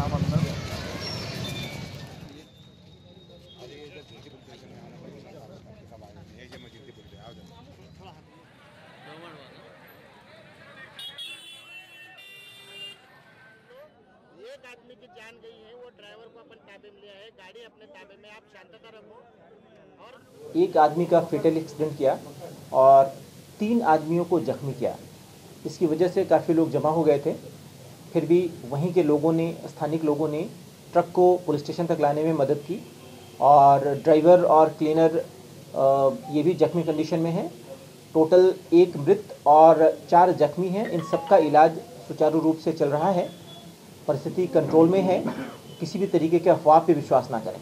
एक आदमी की जान गई है वो ड्राइवर को अपन ताबे में लिया है गाड़ी अपने ताबे में आप शांतता रखो। और एक आदमी का फेटल एक्सीडेंट किया और तीन आदमियों को जख्मी किया। इसकी वजह से काफ़ी लोग जमा हो गए थे। फिर भी वहीं के लोगों ने, स्थानिक लोगों ने ट्रक को पुलिस स्टेशन तक लाने में मदद की और ड्राइवर और क्लीनर ये भी जख्मी कंडीशन में है। टोटल एक मृत और चार जख्मी हैं। इन सबका इलाज सुचारू रूप से चल रहा है। परिस्थिति कंट्रोल में है। किसी भी तरीके के अफवाह पर विश्वास ना करें।